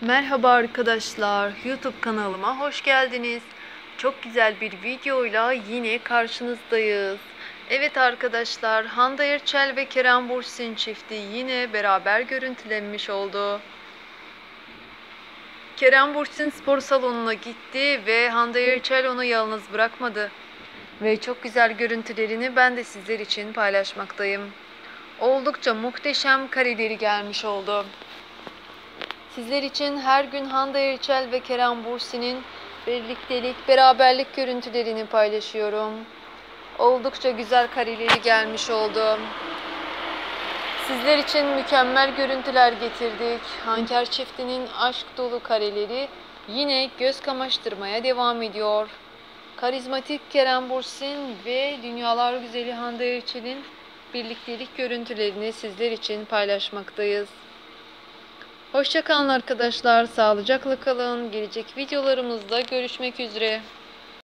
Merhaba arkadaşlar, YouTube kanalıma hoş geldiniz. Çok güzel bir videoyla yine karşınızdayız. Evet arkadaşlar, Hande Erçel ve Kerem Bürsin çifti yine beraber görüntülenmiş oldu. Kerem Bürsin spor salonuna gitti ve Hande Erçel onu yalnız bırakmadı. Ve çok güzel görüntülerini ben de sizler için paylaşmaktayım. Oldukça muhteşem kareleri gelmiş oldu. Sizler için her gün Hande Erçel ve Kerem Bürsin'in birliktelik, beraberlik görüntülerini paylaşıyorum. Oldukça güzel kareleri gelmiş oldu. Sizler için mükemmel görüntüler getirdik. Hanker çiftinin aşk dolu kareleri yine göz kamaştırmaya devam ediyor. Karizmatik Kerem Bürsin ve dünyalar güzeli Hande Erçel'in birliktelik görüntülerini sizler için paylaşmaktayız. Hoşçakalın arkadaşlar. Sağlıcakla kalın. Gelecek videolarımızda görüşmek üzere.